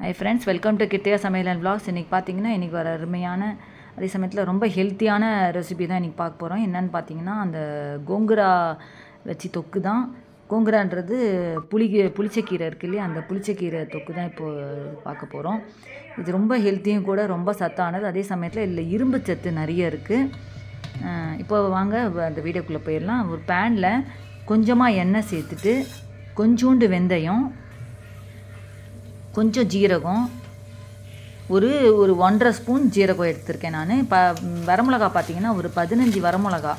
Hi friends welcome to Kittiya சமையல் and vlogs. இன்றைக்கி பார்த்தீங்கன்னா இன்றைக்கி ஒரு அருமையான அதே சமயத்தில் ரொம்ப ஹெல்த்தியான ரெசிபி தான் இன்றைக்கி பார்க்க போகிறோம் என்னன்னு பார்த்தீங்கன்னா அந்த கோங்குரா வச்சு தொக்கு தான். கோங்குரான்றது புளி புளிச்சக்கீரை இருக்கு இல்லையா? அந்த புளிச்சக்கீரை தொக்கு தான் இப்போது பார்க்க போகிறோம் இது ரொம்ப ஹெல்த்தியும் கூட ரொம்ப சத்தானது. அதே சமயத்தில் இதில் இரும்பு சத்து நிறைய இருக்குது இப்போ வாங்க அந்த வீடியோக்குள்ளே போயிடலாம். ஒரு பேனில் கொஞ்சமாக எண்ணெய் சேர்த்துட்டு கொஞ்சோண்டு வெந்தயம் கொஞ்சம் ஜீரகம் ஒரு ஒரு ஒன்றரை ஸ்பூன் ஜீரகம் எடுத்திருக்கேன் நான். இப்போ வரமிளகா பார்த்தீங்கன்னா ஒரு பதினஞ்சு வரமிளகா.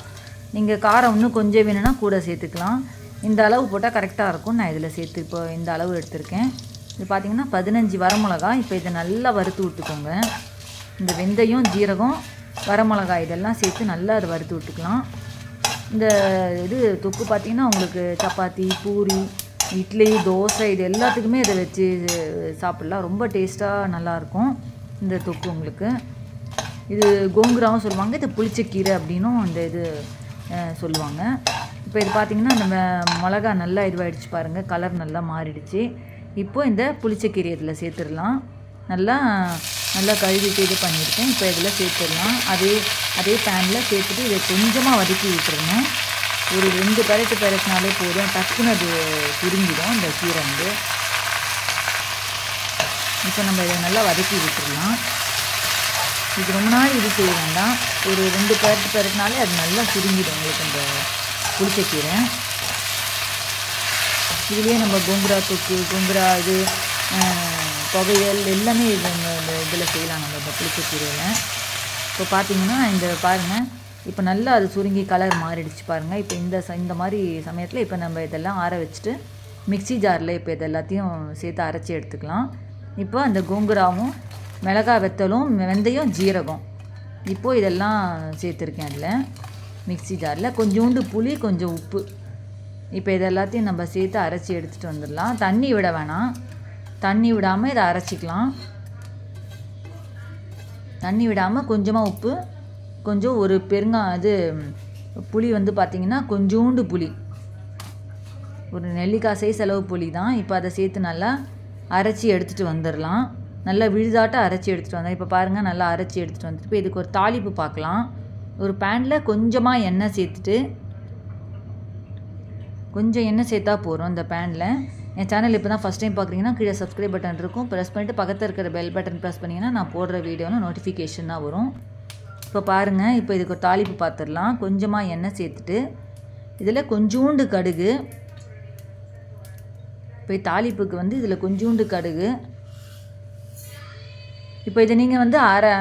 நீங்கள் காரம் இன்னும் கொஞ்சம் வேணும்னா கூட சேர்த்துக்கலாம். இந்த அளவு போட்டால் கரெக்டாக இருக்கும். நான் இதில் சேர்த்து இப்போ இந்த அளவு எடுத்திருக்கேன். இது பார்த்தீங்கன்னா பதினஞ்சு வரமிளகா. இப்போ இதை நல்லா வறுத்து விட்டுக்கோங்க. இந்த வெந்தயம் ஜீரகம் வரமிளகாய் இதெல்லாம் சேர்த்து நல்லா அதை வறுத்து விட்டுக்கலாம். இந்த இது தொக்கு பார்த்தீங்கன்னா உங்களுக்கு சப்பாத்தி பூரி இட்லி தோசை இது எல்லாத்துக்குமே இதை வச்சு சாப்பிட்லாம். ரொம்ப டேஸ்ட்டாக நல்லாயிருக்கும் இந்த தொக்கு உங்களுக்கு. இது கோங்குராவும் சொல்லுவாங்க இது புளிச்சக்கீரை அப்படின்னும் இந்த இது சொல்லுவாங்க. இப்போ இது பார்த்தீங்கன்னா நம்ம மிளகா நல்லா இதுவாகிடுச்சு பாருங்கள் கலர் நல்லா மாறிடுச்சு. இப்போது இந்த புளிச்சக்கீரை இதில் சேர்த்துடலாம். நல்லா நல்லா கழுவிட்டு இது பண்ணியிருக்கேன். இப்போ இதில் சேர்த்துடலாம். அதே அதே பேனில் சேர்த்துட்டு இதை கொஞ்சமாக வதக்கி விட்டுருணும் ஒரு ரெண்டு பெரட்டு பெரட்டினாலே போதும். டக்குன்னு அது சுருங்கிடும் இந்த கீரை வந்து. இப்போ நம்ம இதை நல்லா வதக்கி விட்டுடலாம். இது ரொம்ப நாள் இது செய்ய வேண்டாம். ஒரு ரெண்டு பெரட்டு பெரட்டினாலே அது நல்லா சுருங்கிடும் உங்களுக்கு இந்த புளிச்சக்கீரை. இதுலேயே நம்ம கொங்குரா தொக்கு கொங்குரா இது புகையல் துவையல் எல்லாமே இது இந்த இதில் செய்யலாம் நம்ம இந்த புளிச்சக்கீரையில். இப்போ பார்த்தீங்கன்னா இந்த பாருங்கள் இப்போ நல்லா அது சுருங்கி கலர் மாறிடுச்சு பாருங்கள் இப்போ இந்த ச இந்த மாதிரி சமயத்தில் இப்போ நம்ம இதெல்லாம் ஆற வச்சுட்டு மிக்ஸி ஜாரில் இப்போ இது எல்லாத்தையும் சேர்த்து அரைச்சி எடுத்துக்கலாம். இப்போ அந்த கோங்குராவும் மிளகாய் வெத்தலும் வெந்தயம் ஜீரகம். இப்போது இதெல்லாம் சேர்த்துருக்கேன் அதில். மிக்ஸி ஜாரில் கொஞ்சோண்டு புளி கொஞ்சம் உப்பு. இப்போ இது எல்லாத்தையும் நம்ம சேர்த்து அரைச்சி எடுத்துகிட்டு வந்துடலாம். தண்ணி விட வேணாம். தண்ணி விடாமல் இதை அரைச்சிக்கலாம். தண்ணி விடாமல் கொஞ்சமாக உப்பு. கொஞ்சம் ஒரு பெருங்கா இது புளி வந்து பார்த்திங்கன்னா கொஞ்சோண்டு புளி. ஒரு நெல்லிக்காய் சைஸ் அளவு புளி தான். இப்போ அதை சேர்த்து நல்லா அரைச்சி எடுத்துகிட்டு வந்துடலாம் நல்லா விழுதாட்ட அரைச்சி எடுத்துகிட்டு வந்தேன் இப்போ பாருங்கள் நல்லா அரைச்சி எடுத்துகிட்டு வந்துட்டு இப்போ இதுக்கு ஒரு தாளிப்பு பார்க்கலாம் ஒரு பேனில் கொஞ்சமாக எண்ணெய் சேர்த்துட்டு கொஞ்சம் எண்ணெய் சேர்த்தா போகிறோம் இந்த பேனில் என் சேனல் இப்போ தான் ஃபஸ்ட் டைம் பார்க்குறீங்கன்னா கீழே சப்ஸ்கிரைப் பட்டன் இருக்கும். ப்ரெஸ் பண்ணிவிட்டு பக்கத்தில் இருக்கிற பெல் பட்டன் ப்ரெஸ் பண்ணிங்கன்னா நான் போடுற வீடியோவில் நோட்டிஃபிகேஷன் தான் வரும். இப்போ பாருங்கள் இப்போ இதுக்கு தாளிப்பு பார்த்துடலாம் கொஞ்சமாக எண்ணெய் சேர்த்துட்டு இதில் கொஞ்சோண்டு கடுகு. இப்போ தாளிப்புக்கு வந்து இதில் கொஞ்சோண்டு கடுகு. இப்போ இதை நீங்கள் வந்து அரை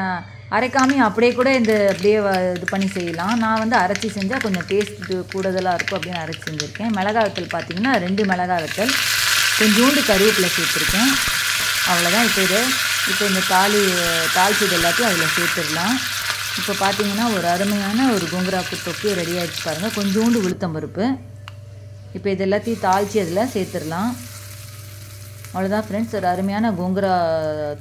அரைக்காமையும் அப்படியே கூட இந்த அப்படியே இது பண்ணி செய்யலாம். நான் வந்து அரைச்சி செஞ்சால் கொஞ்சம் டேஸ்ட் கூடுதலாக இருக்கும் அப்படின்னு அரைச்சி செஞ்சுருக்கேன். மிளகா வத்தல் பார்த்தீங்கன்னா ரெண்டு மிளகா வத்தல் கொஞ்சோண்டு கருவேப்பிலை சேர்த்துருக்கேன். அவ்வளோதான் இப்போ இது இப்போ இந்த தாலி தாளிச்சது எல்லாத்தையும் அதில் சேர்த்துடலாம். இப்போ பார்த்தீங்கன்னா ஒரு அருமையான ஒரு கோங்குராப்பு தொக்கு ரெடி ஆகிடுச்சு பாருங்கள் கொஞ்சோண்டு உளுத்தம் பருப்பு. இப்போ இது எல்லாத்தையும் தாளித்து அதில் சேர்த்துடலாம். அவ்வளோதான் ஃப்ரெண்ட்ஸ் ஒரு அருமையான கோங்குரா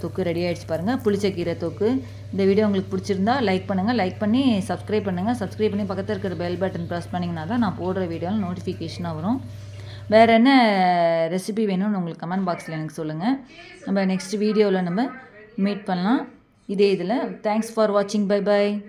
தொக்கு ரெடி ஆகிடுச்சு பாருங்கள் புளிச்சக்கீரை தொக்கு. இந்த வீடியோ உங்களுக்கு பிடிச்சிருந்தா லைக் பண்ணுங்கள் லைக் பண்ணி சப்ஸ்கிரைப் பண்ணுங்கள் சப்ஸ்கிரைப் பண்ணி பக்கத்தில் இருக்கிற பெல் பட்டன் ப்ரெஸ் பண்ணிங்கன்னா தான் நான் போடுற வீடியோவில் நோட்டிஃபிகேஷனாக வரும். வேறு என்ன ரெசிபி வேணும்னு உங்களுக்கு கமெண்ட் பாக்ஸில் எனக்கு சொல்லுங்கள் நம்ம நெக்ஸ்ட் வீடியோவில் நம்ம மீட் பண்ணலாம். இதே இதில். தேங்க்ஸ் ஃபார் வாட்சிங் பை பை